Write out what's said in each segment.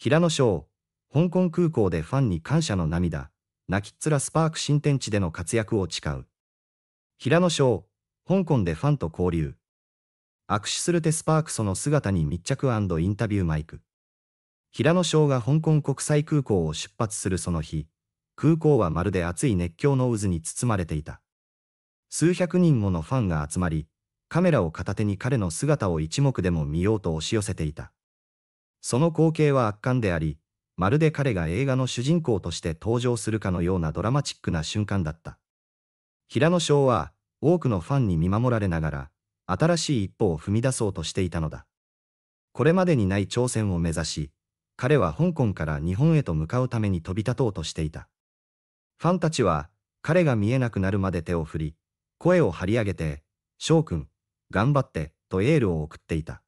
平野翔、香港空港でファンに感謝の涙、泣きっ面スパーク新天地での活躍を誓う。平野翔、香港でファンと交流。握手するテスパークその姿に密着インタビューマイク。平野翔が香港国際空港を出発するその日、空港はまるで熱い熱狂の渦に包まれていた。数百人ものファンが集まり、カメラを片手に彼の姿を一目でも見ようと押し寄せていた。その光景は圧巻であり、まるで彼が映画の主人公として登場するかのようなドラマチックな瞬間だった。平野翔は多くのファンに見守られながら、新しい一歩を踏み出そうとしていたのだ。これまでにない挑戦を目指し、彼は香港から日本へと向かうために飛び立とうとしていた。ファンたちは、彼が見えなくなるまで手を振り、声を張り上げて、翔くん、頑張って、とエールを送っていた。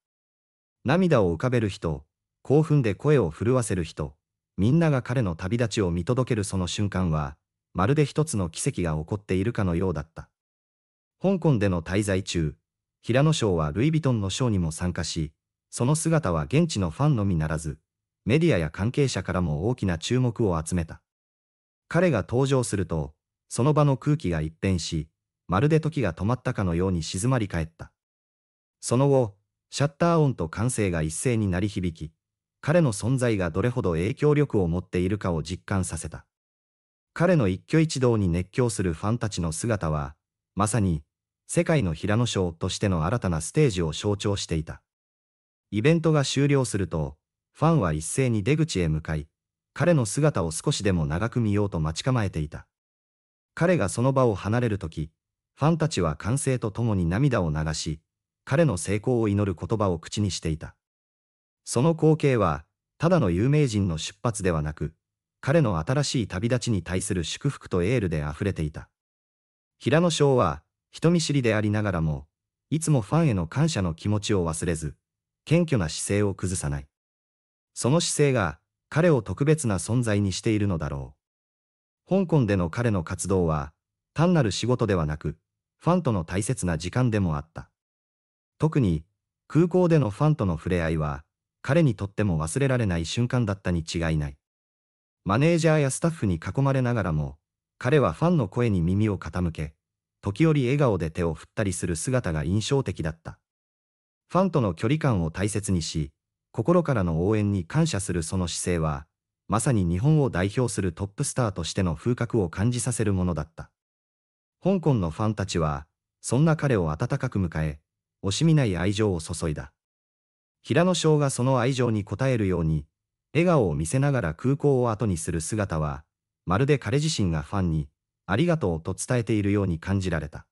涙を浮かべる人、興奮で声を震わせる人、みんなが彼の旅立ちを見届けるその瞬間は、まるで一つの奇跡が起こっているかのようだった。香港での滞在中、平野翔はルイ・ヴィトンのショーにも参加し、その姿は現地のファンのみならず、メディアや関係者からも大きな注目を集めた。彼が登場すると、その場の空気が一変し、まるで時が止まったかのように静まり返った。その後、シャッター音と歓声が一斉に鳴り響き、彼の存在がどれほど影響力を持っているかを実感させた。彼の一挙一動に熱狂するファンたちの姿は、まさに、世界の平野賞としての新たなステージを象徴していた。イベントが終了すると、ファンは一斉に出口へ向かい、彼の姿を少しでも長く見ようと待ち構えていた。彼がその場を離れるとき、ファンたちは歓声とともに涙を流し、彼の成功を祈る言葉を口にしていた。その光景は、ただの有名人の出発ではなく、彼の新しい旅立ちに対する祝福とエールで溢れていた。平野翔は、人見知りでありながらも、いつもファンへの感謝の気持ちを忘れず、謙虚な姿勢を崩さない。その姿勢が、彼を特別な存在にしているのだろう。香港での彼の活動は、単なる仕事ではなく、ファンとの大切な時間でもあった。特に、空港でのファンとの触れ合いは、彼にとっても忘れられない瞬間だったに違いない。マネージャーやスタッフに囲まれながらも、彼はファンの声に耳を傾け、時折笑顔で手を振ったりする姿が印象的だった。ファンとの距離感を大切にし、心からの応援に感謝するその姿勢は、まさに日本を代表するトップスターとしての風格を感じさせるものだった。香港のファンたちは、そんな彼を温かく迎え、惜しみない愛情を注いだ。平野翔がその愛情に応えるように、笑顔を見せながら空港を後にする姿は、まるで彼自身がファンに、ありがとうと伝えているように感じられた。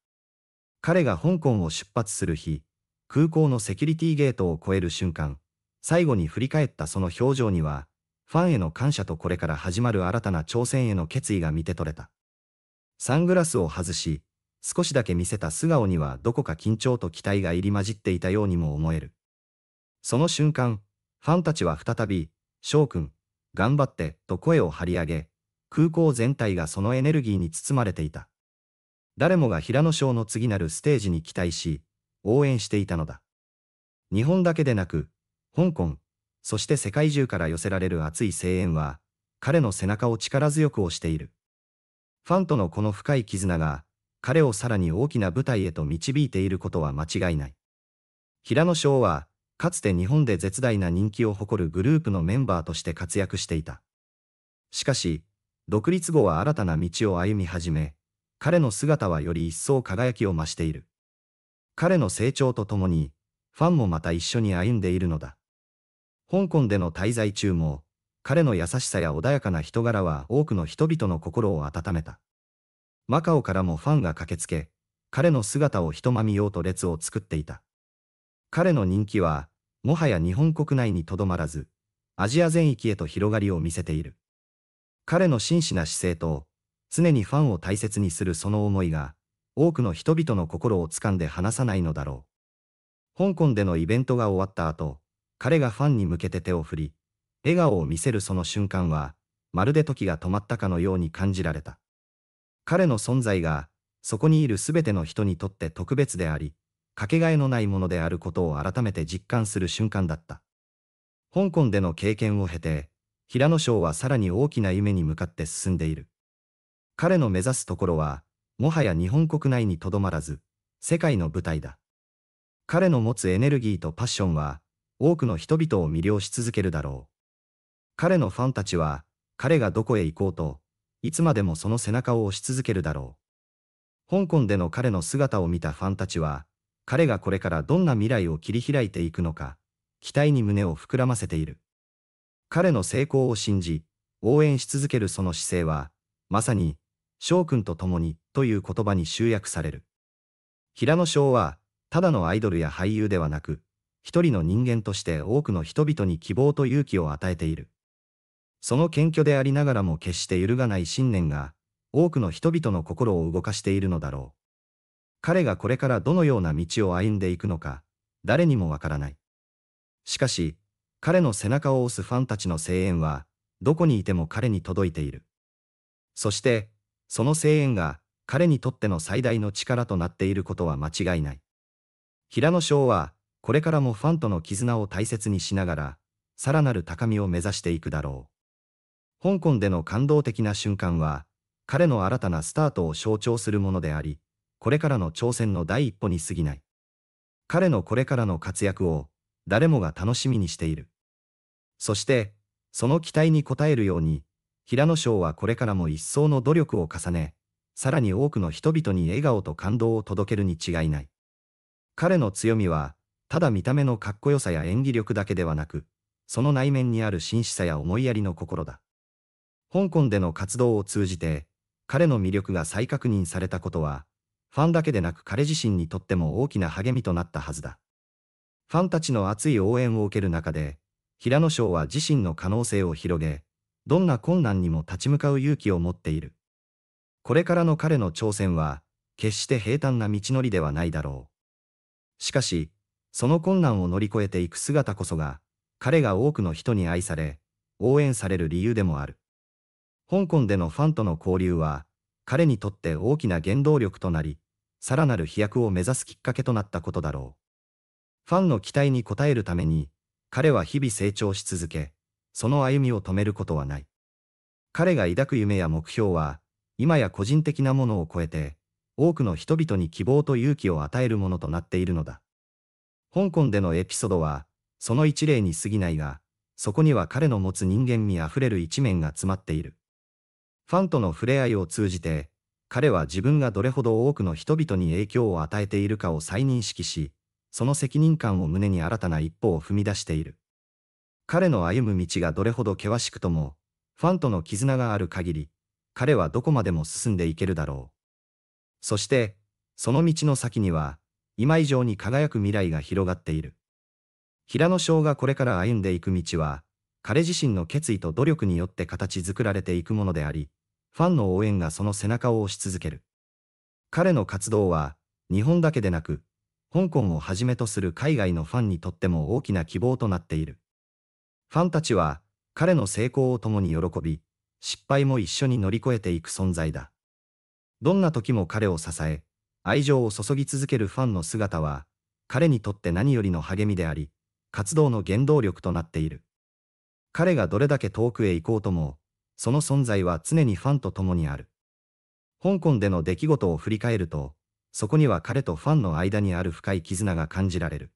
彼が香港を出発する日、空港のセキュリティゲートを越える瞬間、最後に振り返ったその表情には、ファンへの感謝とこれから始まる新たな挑戦への決意が見て取れた。サングラスを外し、少しだけ見せた素顔にはどこか緊張と期待が入り混じっていたようにも思える。その瞬間、ファンたちは再び、翔くん、頑張って、と声を張り上げ、空港全体がそのエネルギーに包まれていた。誰もが平野翔の次なるステージに期待し、応援していたのだ。日本だけでなく、香港、そして世界中から寄せられる熱い声援は、彼の背中を力強く押している。ファンとのこの深い絆が、彼をさらに大きな舞台へと導いていることは間違いない。平野翔は、かつて日本で絶大な人気を誇るグループのメンバーとして活躍していた。しかし、独立後は新たな道を歩み始め、彼の姿はより一層輝きを増している。彼の成長とともに、ファンもまた一緒に歩んでいるのだ。香港での滞在中も、彼の優しさや穏やかな人柄は多くの人々の心を温めた。マカオからもファンが駆けつけ、彼の姿を一ま見ようと列を作っていた。彼の人気は、もはや日本国内にとどまらず、アジア全域へと広がりを見せている。彼の真摯な姿勢と、常にファンを大切にするその思いが、多くの人々の心を掴んで離さないのだろう。香港でのイベントが終わった後、彼がファンに向けて手を振り、笑顔を見せるその瞬間は、まるで時が止まったかのように感じられた。彼の存在が、そこにいるすべての人にとって特別であり、かけがえのないものであることを改めて実感する瞬間だった。香港での経験を経て、平野翔はさらに大きな夢に向かって進んでいる。彼の目指すところは、もはや日本国内にとどまらず、世界の舞台だ。彼の持つエネルギーとパッションは、多くの人々を魅了し続けるだろう。彼のファンたちは、彼がどこへ行こうと、いつまでもその背中を押し続けるだろう。香港での彼の姿を見たファンたちは、彼がこれからどんな未来を切り開いていくのか、期待に胸を膨らませている。彼の成功を信じ、応援し続けるその姿勢は、まさに、翔くんと共にという言葉に集約される。平野翔は、ただのアイドルや俳優ではなく、一人の人間として多くの人々に希望と勇気を与えている。その謙虚でありながらも決して揺るがない信念が、多くの人々の心を動かしているのだろう。彼がこれからどのような道を歩んでいくのか、誰にもわからない。しかし、彼の背中を押すファンたちの声援は、どこにいても彼に届いている。そして、その声援が彼にとっての最大の力となっていることは間違いない。平野翔は、これからもファンとの絆を大切にしながら、さらなる高みを目指していくだろう。香港での感動的な瞬間は、彼の新たなスタートを象徴するものであり、これからの挑戦の第一歩に過ぎない。彼のこれからの活躍を、誰もが楽しみにしている。そして、その期待に応えるように、平野翔はこれからも一層の努力を重ね、さらに多くの人々に笑顔と感動を届けるに違いない。彼の強みは、ただ見た目のかっこよさや演技力だけではなく、その内面にある真摯さや思いやりの心だ。香港での活動を通じて、彼の魅力が再確認されたことは、ファンだけでなく彼自身にとっても大きな励みとなったはずだ。ファンたちの熱い応援を受ける中で、平野翔は自身の可能性を広げ、どんな困難にも立ち向かう勇気を持っている。これからの彼の挑戦は、決して平坦な道のりではないだろう。しかし、その困難を乗り越えていく姿こそが、彼が多くの人に愛され、応援される理由でもある。香港でのファンとの交流は、彼にとって大きな原動力となり、さらなる飛躍を目指すきっかけとなったことだろう。ファンの期待に応えるために、彼は日々成長し続け、その歩みを止めることはない。彼が抱く夢や目標は、今や個人的なものを超えて、多くの人々に希望と勇気を与えるものとなっているのだ。香港でのエピソードは、その一例に過ぎないが、そこには彼の持つ人間味あふれる一面が詰まっている。ファンとの触れ合いを通じて、彼は自分がどれほど多くの人々に影響を与えているかを再認識し、その責任感を胸に新たな一歩を踏み出している。彼の歩む道がどれほど険しくとも、ファンとの絆がある限り、彼はどこまでも進んでいけるだろう。そして、その道の先には、今以上に輝く未来が広がっている。平野翔がこれから歩んでいく道は、彼自身の決意と努力によって形作られていくものであり、ファンの応援がその背中を押し続ける。彼の活動は、日本だけでなく、香港をはじめとする海外のファンにとっても大きな希望となっている。ファンたちは、彼の成功を共に喜び、失敗も一緒に乗り越えていく存在だ。どんな時も彼を支え、愛情を注ぎ続けるファンの姿は、彼にとって何よりの励みであり、活動の原動力となっている。彼がどれだけ遠くへ行こうとも、その存在は常にファンと共にある。香港での出来事を振り返ると、そこには彼とファンの間にある深い絆が感じられる。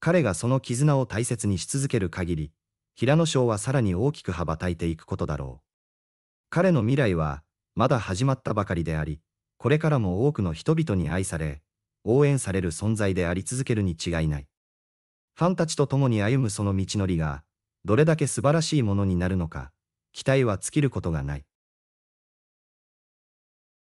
彼がその絆を大切にし続ける限り、平野翔はさらに大きく羽ばたいていくことだろう。彼の未来は、まだ始まったばかりであり、これからも多くの人々に愛され、応援される存在であり続けるに違いない。ファンたちと共に歩むその道のりが、どれだけ素晴らしいものになるのか、期待は尽きることがない。